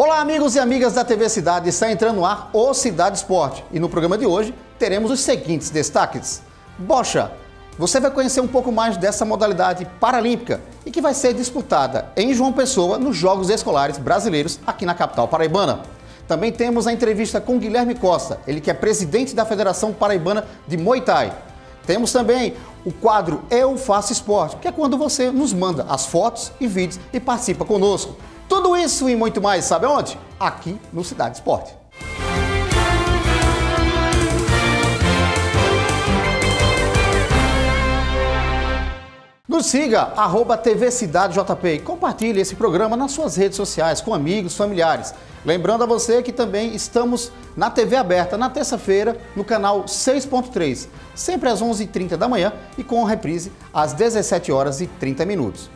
Olá, amigos e amigas da TV Cidade. Está entrando no ar o Cidade Esporte. E no programa de hoje teremos os seguintes destaques. Bocha, você vai conhecer um pouco mais dessa modalidade paralímpica e que vai ser disputada em João Pessoa nos Jogos Escolares Brasileiros aqui na capital paraibana. Também temos a entrevista com Guilherme Costa, ele que é presidente da Federação Paraibana de Muay Thai. Temos também o quadro Eu Faço Esporte, que é quando você nos manda as fotos e vídeos e participa conosco. Tudo isso e muito mais, sabe onde? Aqui no Cidade Esporte. Nos siga, arroba TV Cidade JP e compartilhe esse programa nas suas redes sociais com amigos, familiares. Lembrando a você que também estamos na TV aberta na terça-feira no canal 6.3, sempre às 11h30 da manhã e com reprise às 17 horas e 30 minutos.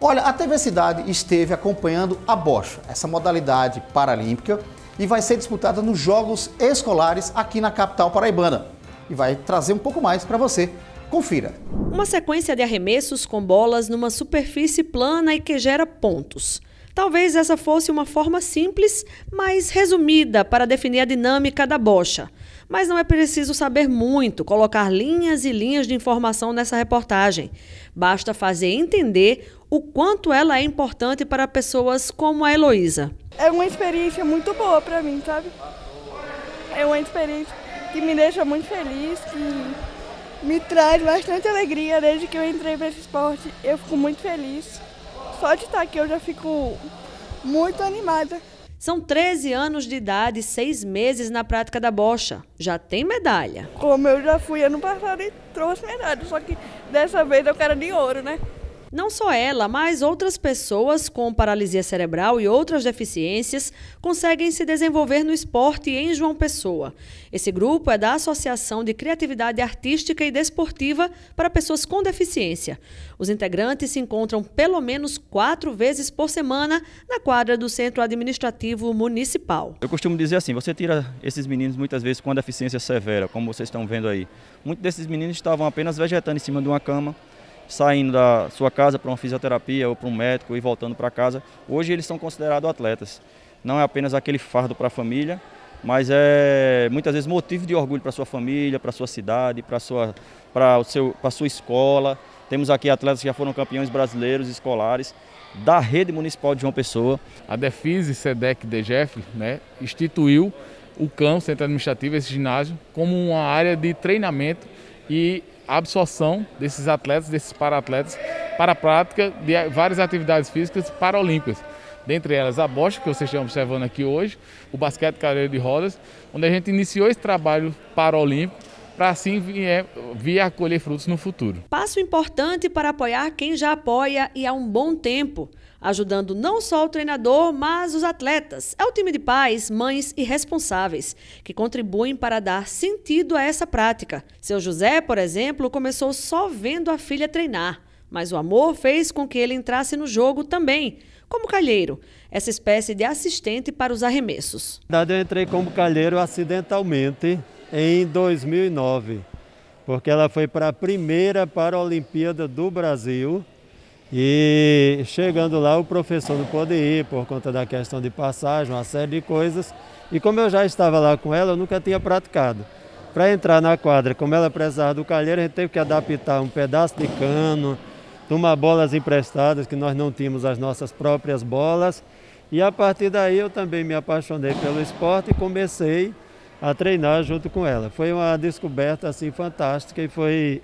Olha, a TV Cidade esteve acompanhando a bocha, essa modalidade paralímpica, e vai ser disputada nos Jogos Escolares aqui na capital paraibana. E vai trazer um pouco mais para você. Confira. Uma sequência de arremessos com bolas numa superfície plana e que gera pontos. Talvez essa fosse uma forma simples, mas resumida para definir a dinâmica da bocha. Mas não é preciso saber muito, colocar linhas e linhas de informação nessa reportagem. Basta fazer entender o quanto ela é importante para pessoas como a Heloísa. É uma experiência muito boa para mim, sabe? É uma experiência que me deixa muito feliz, que me traz bastante alegria desde que eu entrei para esse esporte. Eu fico muito feliz. Só de estar aqui eu já fico muito animada. São 13 anos de idade e 6 meses na prática da bocha. Já tem medalha. Como eu já fui ano passado e trouxe medalha, só que dessa vez eu quero de ouro, né? Não só ela, mas outras pessoas com paralisia cerebral e outras deficiências conseguem se desenvolver no esporte em João Pessoa. Esse grupo é da Associação de Criatividade Artística e Desportiva para Pessoas com Deficiência. Os integrantes se encontram pelo menos quatro vezes por semana na quadra do Centro Administrativo Municipal. Eu costumo dizer assim: você tira esses meninos muitas vezes com deficiência severa, como vocês estão vendo aí. Muitos desses meninos estavam apenas vegetando em cima de uma cama saindo da sua casa para uma fisioterapia ou para um médico e voltando para casa. Hoje eles são considerados atletas. Não é apenas aquele fardo para a família, mas é muitas vezes motivo de orgulho para sua família, para sua cidade, para sua para o seu para sua escola. Temos aqui atletas que já foram campeões brasileiros escolares da rede municipal de João Pessoa. A Defise SEDEC DGF, né, instituiu o CAM, Centro Administrativo, esse ginásio, como uma área de treinamento e absorção desses atletas, desses para-atletas, para a prática de várias atividades físicas paralímpicas. Dentre elas a bocha, que vocês estão observando aqui hoje, o basquete cadeira de rodas, onde a gente iniciou esse trabalho paralímpico para assim vir, vir a colher frutos no futuro. Passo importante para apoiar quem já apoia e há um bom tempo ajudando não só o treinador, mas os atletas. É o time de pais, mães e responsáveis que contribuem para dar sentido a essa prática. Seu José, por exemplo, começou só vendo a filha treinar, mas o amor fez com que ele entrasse no jogo também, como calheiro, essa espécie de assistente para os arremessos. Eu entrei como calheiro acidentalmente em 2009, porque ela foi para a primeira Paralimpíada do Brasil e chegando lá, o professor não pôde ir por conta da questão de passagem, uma série de coisas. E como eu já estava lá com ela, eu nunca tinha praticado. Para entrar na quadra, como ela precisava do calheiro, a gente teve que adaptar um pedaço de cano, tomar bolas emprestadas, que nós não tínhamos as nossas próprias bolas. E a partir daí eu também me apaixonei pelo esporte e comecei a treinar junto com ela. Foi uma descoberta assim fantástica e foi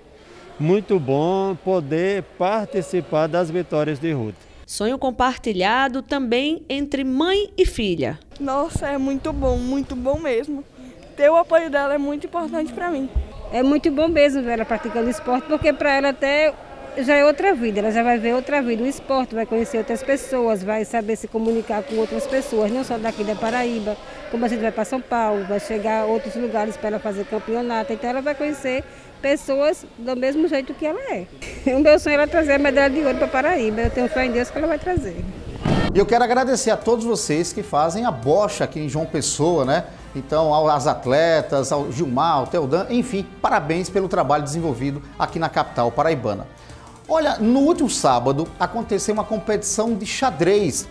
muito bom poder participar das vitórias de Ruth. Sonho compartilhado também entre mãe e filha. Nossa, é muito bom, muito bom mesmo. Ter o apoio dela é muito importante para mim. É muito bom mesmo ver ela praticando esporte, porque para ela até já é outra vida, ela já vai ver outra vida, o esporte, vai conhecer outras pessoas, vai saber se comunicar com outras pessoas, não só daqui da Paraíba, como a gente vai para São Paulo, vai chegar a outros lugares para ela fazer campeonato, então ela vai conhecer pessoas do mesmo jeito que ela é. O meu sonho é ela trazer a medalha de ouro para Paraíba. Eu tenho fé em Deus que ela vai trazer. E eu quero agradecer a todos vocês que fazem a bocha aqui em João Pessoa, né? Então, aos atletas, ao Gilmar, ao Teodan, enfim, parabéns pelo trabalho desenvolvido aqui na capital paraibana. Olha, no último sábado aconteceu uma competição de xadrez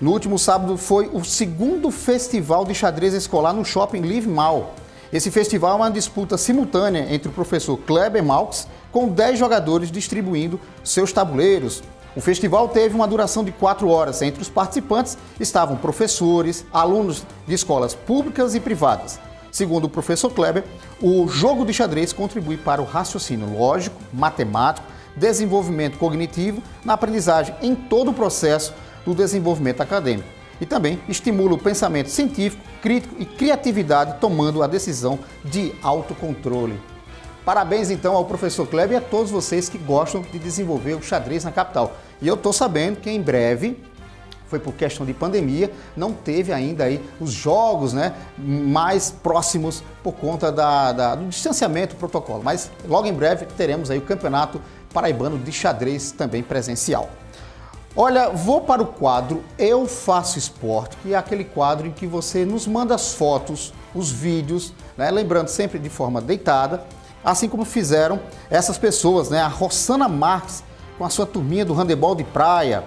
No último sábado foi o segundo festival de xadrez escolar no shopping Live Mal. Esse festival é uma disputa simultânea entre o professor Kleber Malks com 10 jogadores distribuindo seus tabuleiros. O festival teve uma duração de quatro horas. Entre os participantes estavam professores, alunos de escolas públicas e privadas. Segundo o professor Kleber, o jogo de xadrez contribui para o raciocínio lógico, matemático, desenvolvimento cognitivo na aprendizagem em todo o processo do desenvolvimento acadêmico. E também estimula o pensamento científico, crítico e criatividade, tomando a decisão de autocontrole. Parabéns então ao professor Kleber e a todos vocês que gostam de desenvolver o xadrez na capital. E eu estou sabendo que em breve foi por questão de pandemia, não teve ainda aí os jogos né, mais próximos por conta da, da, do distanciamento do protocolo. Mas logo em breve teremos aí o campeonato paraibano de xadrez também presencial. Olha, vou para o quadro Eu Faço Esporte, que é aquele quadro em que você nos manda as fotos, os vídeos, né, lembrando sempre de forma deitada, assim como fizeram essas pessoas, né, a Rossana Marques com a sua turminha do handebol de praia,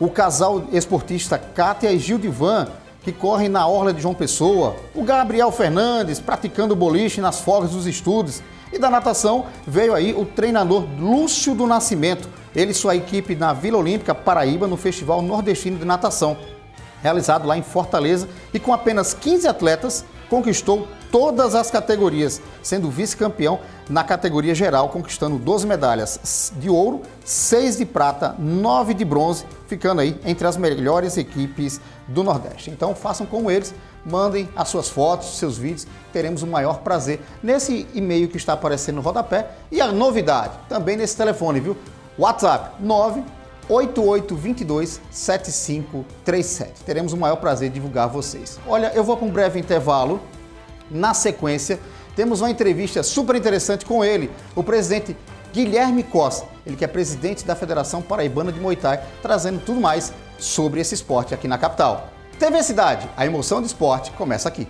o casal esportista Kátia e Gildivan, que correm na Orla de João Pessoa, o Gabriel Fernandes praticando boliche nas folgas dos estudos, e da natação veio aí o treinador Lúcio do Nascimento, ele e sua equipe na Vila Olímpica Paraíba no Festival Nordestino de Natação, realizado lá em Fortaleza, e com apenas 15 atletas conquistou todas as categorias, sendo vice-campeão na categoria geral, conquistando 12 medalhas de ouro, 6 de prata, 9 de bronze, ficando aí entre as melhores equipes do Nordeste. Então façam como eles, mandem as suas fotos, seus vídeos, teremos o maior prazer nesse e-mail que está aparecendo no rodapé e a novidade também nesse telefone, viu? WhatsApp 98822 7537. Teremos o maior prazer de divulgar vocês. Olha, eu vou para um breve intervalo. Na sequência, temos uma entrevista super interessante com ele, o presidente Guilherme Costa, ele que é presidente da Federação Paraibana de Muay Thai, trazendo tudo mais sobre esse esporte aqui na capital. TV Cidade, a emoção do esporte começa aqui.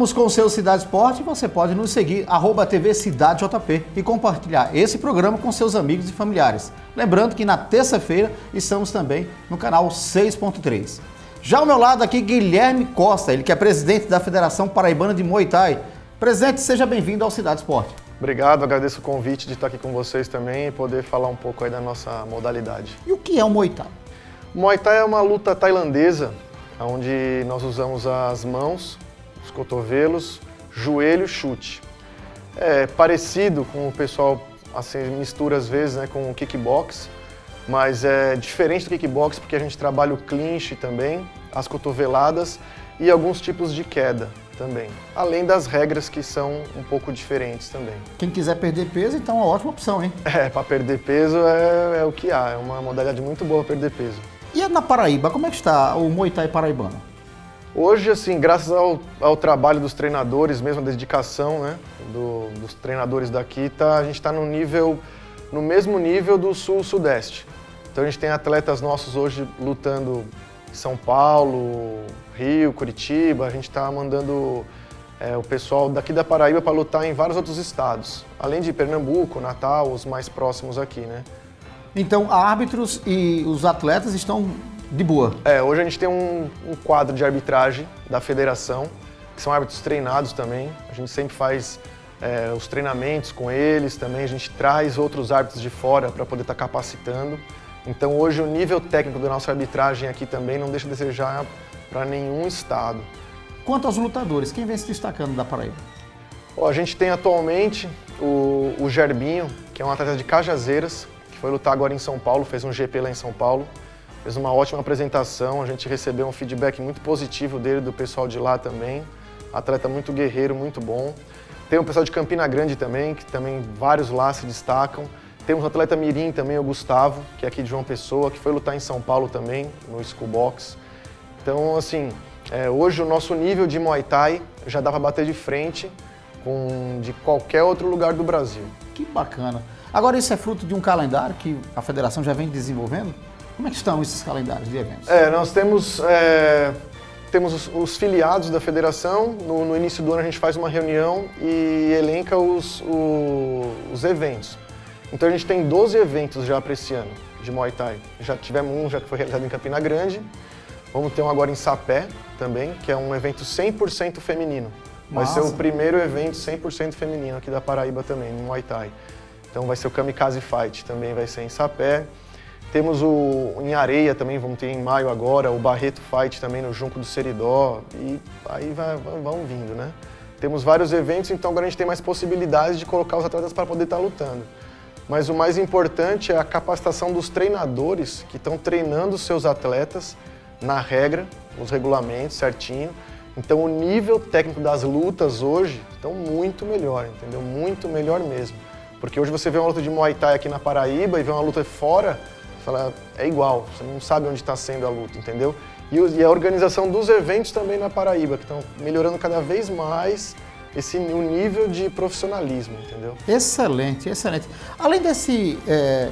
Voltamos com o seu Cidade Esporte. Você pode nos seguir, arroba TV Cidade JP, e compartilhar esse programa com seus amigos e familiares. Lembrando que na terça-feira estamos também no canal 6.3. Já ao meu lado aqui, Guilherme Costa, ele que é presidente da Federação Paraibana de Muay Thai. Presidente, seja bem-vindo ao Cidade Esporte. Obrigado, agradeço o convite de estar aqui com vocês também e poder falar um pouco aí da nossa modalidade. E o que é o Muay Thai? O Muay Thai é uma luta tailandesa, onde nós usamos as mãos os cotovelos, joelho, chute. É parecido com o pessoal assim mistura às vezes né, com o kickbox, mas é diferente do kickbox porque a gente trabalha o clinch também, as cotoveladas e alguns tipos de queda também. Além das regras que são um pouco diferentes também. Quem quiser perder peso, então é uma ótima opção, hein? É, para perder peso é, é, o que há, é uma modalidade muito boa para perder peso. E na Paraíba, como é que está o Muay Thai paraibano? Hoje, assim, graças ao, ao, trabalho dos treinadores, mesmo a dedicação né, do, dos treinadores daqui, tá, a gente está no nível, no mesmo nível do Sul-Sudeste. Então a gente tem atletas nossos hoje lutando em São Paulo, Rio, Curitiba, a gente está mandando é, o pessoal daqui da Paraíba para lutar em vários outros estados, além de Pernambuco, Natal, os mais próximos aqui, né? Então, árbitros e os atletas estão de boa. É, hoje a gente tem um, um, quadro de arbitragem da federação, que são árbitros treinados também. A gente sempre faz é, os treinamentos com eles também, a gente traz outros árbitros de fora para poder estar tá capacitando. Então hoje o nível técnico da nossa arbitragem aqui também não deixa de desejar para nenhum estado. Quanto aos lutadores, quem vem se destacando da Paraíba? Ó, a gente tem atualmente o, o Gerbinho, que é um atleta de Cajazeiras, que foi lutar agora em São Paulo, fez um GP lá em São Paulo fez uma ótima apresentação, a gente recebeu um feedback muito positivo dele, do pessoal de lá também. Atleta muito guerreiro, muito bom. Tem o pessoal de Campina Grande também, que também vários lá se destacam. Temos um atleta mirim também, o Gustavo, que é aqui de João Pessoa, que foi lutar em São Paulo também, no School Box. Então, assim, é, hoje o nosso nível de Muay Thai já dá para bater de frente com de qualquer outro lugar do Brasil. Que bacana. Agora, isso é fruto de um calendário que a federação já vem desenvolvendo? Como é que estão esses calendários de eventos? É, nós temos, é, temos os, os, filiados da federação. No, no, início do ano a gente faz uma reunião e elenca os, o, os eventos. Então a gente tem 12 eventos já para esse ano de Muay Thai. Já tivemos um já que foi realizado em Campina Grande. Vamos ter um agora em Sapé também, que é um evento 100% feminino. Vai Nossa. ser o primeiro evento 100% feminino aqui da Paraíba também, no Muay Thai. Então vai ser o Kamikaze Fight, também vai ser em Sapé. Temos o em Areia também, vamos ter em maio agora, o Barreto Fight também no Junco do Seridó. E aí vai, vão vindo, né? Temos vários eventos, então agora a gente tem mais possibilidades de colocar os atletas para poder estar tá lutando. Mas o mais importante é a capacitação dos treinadores que estão treinando os seus atletas na regra, os regulamentos certinho. Então o nível técnico das lutas hoje estão muito melhor, entendeu? Muito melhor mesmo. Porque hoje você vê uma luta de Muay Thai aqui na Paraíba e vê uma luta fora, fala, é igual, você não sabe onde está sendo a luta, entendeu? E, a organização dos eventos também na Paraíba, que estão melhorando cada vez mais esse o nível de profissionalismo, entendeu? Excelente, excelente. Além desse é,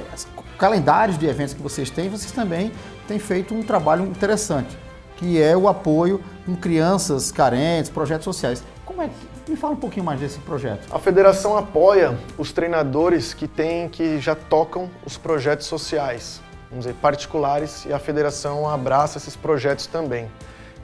calendários de eventos que vocês têm, vocês também têm feito um trabalho interessante, que é o apoio com crianças carentes, projetos sociais. Como é que me fala um pouquinho mais desse projeto. A federação apoia os treinadores que têm que já tocam os projetos sociais, vamos dizer, particulares, e a federação abraça esses projetos também.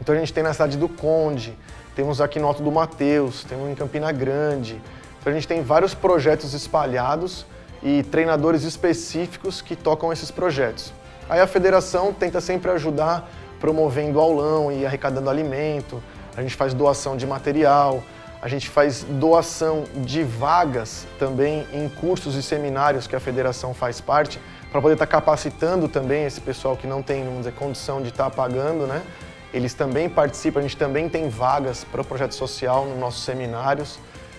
Então a gente tem na cidade do Conde, temos aqui no Alto do Mateus, temos em Campina Grande. Então a gente tem vários projetos espalhados e treinadores específicos que tocam esses projetos. Aí a federação tenta sempre ajudar promovendo aulão e arrecadando alimento, a gente faz doação de material, a gente faz doação de vagas também em cursos e seminários que a federação faz parte, para poder estar tá capacitando também esse pessoal que não tem, vamos dizer, condição de estar tá pagando, né? Eles também participam, a gente também tem vagas para o projeto social nos nossos seminários.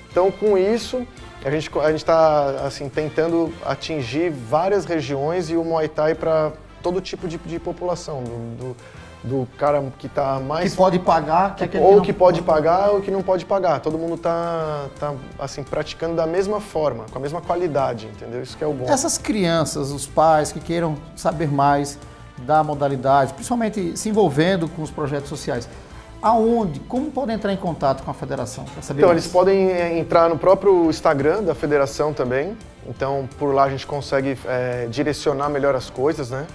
Então, com isso, a gente a está assim, tentando atingir várias regiões e o Muay Thai para todo tipo de, de população, do, do do cara que está mais... Que pode pagar. Que, que ou que, que pode pagar ou que não pode pagar. Todo mundo está tá, assim, praticando da mesma forma, com a mesma qualidade, entendeu? Isso que é o bom. Essas crianças, os pais que queiram saber mais da modalidade, principalmente se envolvendo com os projetos sociais, aonde, como podem entrar em contato com a federação? então, mais? eles podem eh, entrar no próprio Instagram da federação também. Então, por lá a gente consegue é, direcionar melhor as coisas, né?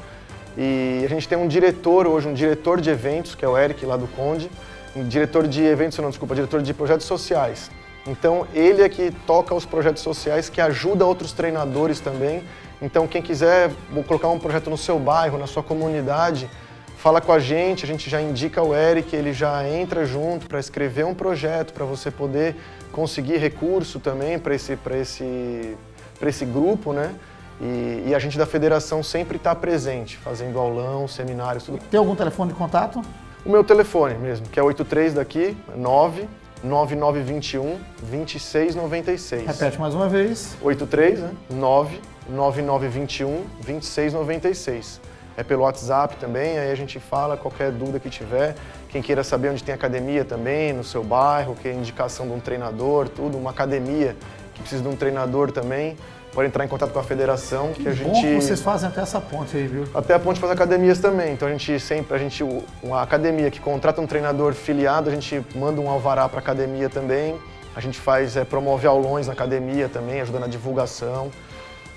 E a gente tem um diretor hoje, um diretor de eventos, que é o Eric lá do Conde, um diretor de eventos, não, desculpa, diretor de projetos sociais. Então ele é que toca os projetos sociais, que ajuda outros treinadores também. Então quem quiser colocar um projeto no seu bairro, na sua comunidade, fala com a gente, a gente já indica o Eric, ele já entra junto para escrever um projeto, para você poder conseguir recurso também para esse, esse, esse grupo, né? E, e, a gente da federação sempre está presente, fazendo aulão, seminários, tudo. Tem algum telefone de contato? O meu telefone mesmo, que é 83 daqui, 9 9921 2696. Repete mais uma vez. 83, né? 9 9921 2696. É pelo WhatsApp também, aí a gente fala qualquer dúvida que tiver. Quem queira saber onde tem academia também, no seu bairro, que é indicação de um treinador, tudo, uma academia que precisa de um treinador também pode entrar em contato com a federação que, que a gente bom que vocês fazem até essa ponte aí, viu? Até a ponte faz academias também. Então a gente sempre a gente uma academia que contrata um treinador filiado, a gente manda um alvará para a academia também. A gente faz é, promove aulões na academia também, ajuda na divulgação.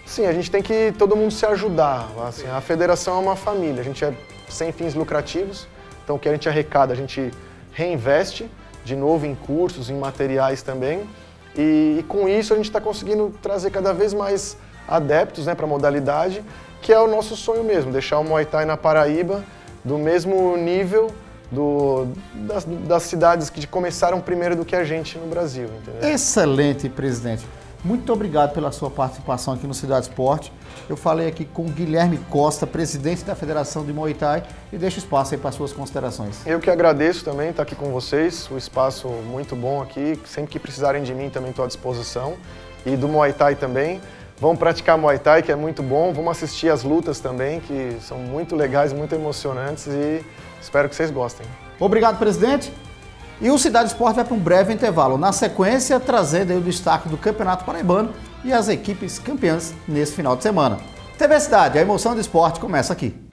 Sim, a gente tem que todo mundo se ajudar. Assim, a federação é uma família. A gente é sem fins lucrativos. Então o que a gente arrecada, a gente reinveste de novo em cursos, em materiais também. E, e com isso a gente está conseguindo trazer cada vez mais adeptos né, para a modalidade, que é o nosso sonho mesmo, deixar o Muay Thai na Paraíba do mesmo nível do, das, das, cidades que começaram primeiro do que a gente no Brasil. Entendeu? Excelente, presidente. Muito obrigado pela sua participação aqui no Cidade Esporte. Eu falei aqui com Guilherme Costa, presidente da Federação de Muay Thai, e deixo espaço aí para suas considerações. Eu que agradeço também estar aqui com vocês, o espaço muito bom aqui. Sempre que precisarem de mim também estou à disposição. E do Muay Thai também. Vamos praticar Muay Thai, que é muito bom. Vamos assistir as lutas também, que são muito legais, muito emocionantes e espero que vocês gostem. Obrigado, presidente. E o Cidade Esporte vai para um breve intervalo. Na sequência, trazendo o destaque do Campeonato Paraibano e as equipes campeãs nesse final de semana. TV Cidade, a emoção do esporte começa aqui.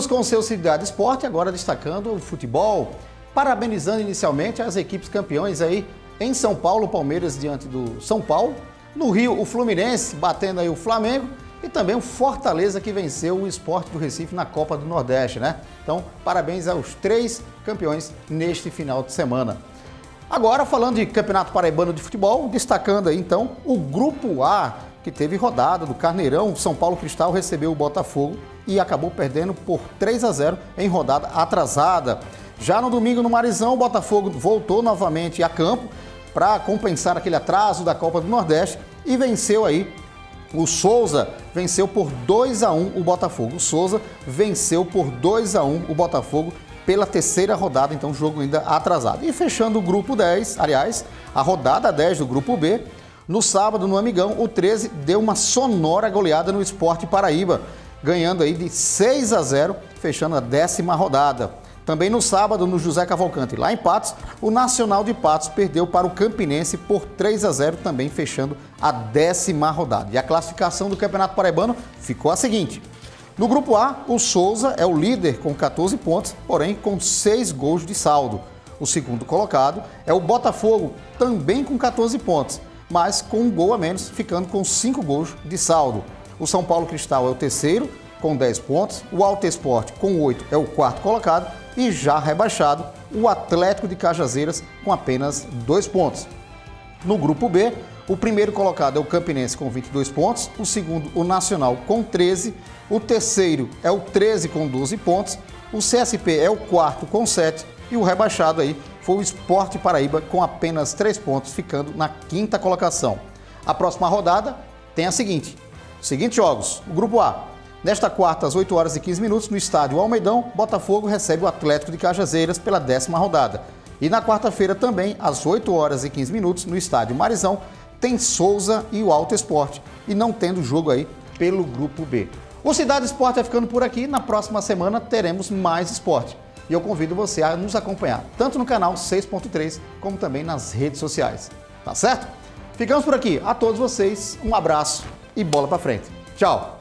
Voltamos com o seu Cidade Esporte, agora destacando o futebol, parabenizando inicialmente as equipes campeões aí em São Paulo, Palmeiras diante do São Paulo, no Rio, o Fluminense batendo aí o Flamengo e também o Fortaleza que venceu o Esporte do Recife na Copa do Nordeste, né? Então, parabéns aos três campeões neste final de semana. Agora, falando de Campeonato Paraibano de Futebol, destacando aí então o Grupo A, que teve rodada do Carneirão, São Paulo Cristal recebeu o Botafogo e acabou perdendo por 3 a 0 em rodada atrasada. Já no domingo no Marizão, o Botafogo voltou novamente a campo para compensar aquele atraso da Copa do Nordeste e venceu aí. O Souza venceu por 2 a 1 o Botafogo. O Souza venceu por 2 a 1 o Botafogo pela terceira rodada, então jogo ainda atrasado. E fechando o grupo 10, aliás, a rodada 10 do grupo B, no sábado no Amigão, o 13 deu uma sonora goleada no Esporte Paraíba ganhando aí de 6 a 0, fechando a décima rodada. Também no sábado, no José Cavalcante, lá em Patos, o Nacional de Patos perdeu para o Campinense por 3 a 0, também fechando a décima rodada. E a classificação do Campeonato Paraibano ficou a seguinte. No grupo A, o Souza é o líder com 14 pontos, porém com 6 gols de saldo. O segundo colocado é o Botafogo, também com 14 pontos, mas com um gol a menos, ficando com 5 gols de saldo. O São Paulo Cristal é o terceiro, com 10 pontos. O Alto Esporte, com 8, é o quarto colocado. E já rebaixado, o Atlético de Cajazeiras, com apenas 2 pontos. No grupo B, o primeiro colocado é o Campinense com 22 pontos, o segundo, o Nacional, com 13, o terceiro é o 13 com 12 pontos, o CSP é o quarto com 7 e o rebaixado aí foi o Esporte Paraíba com apenas 3 pontos, ficando na quinta colocação. A próxima rodada tem a seguinte: Seguintes jogos: o Grupo A. Nesta quarta, às 8 horas e 15 minutos, no estádio Almeidão, Botafogo recebe o Atlético de Cajazeiras pela décima rodada. E na quarta-feira também, às 8 horas e 15 minutos, no estádio Marizão, tem Souza e o Alto Esporte. E não tendo jogo aí pelo Grupo B. O Cidade Esporte vai ficando por aqui. Na próxima semana teremos mais esporte. E eu convido você a nos acompanhar, tanto no canal 6.3, como também nas redes sociais. Tá certo? Ficamos por aqui. A todos vocês, um abraço e bola para frente. Tchau!